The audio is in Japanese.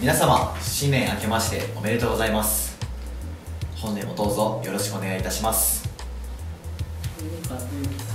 皆様新年明けましておめでとうございます。本年もどうぞよろしくお願いいたします。ん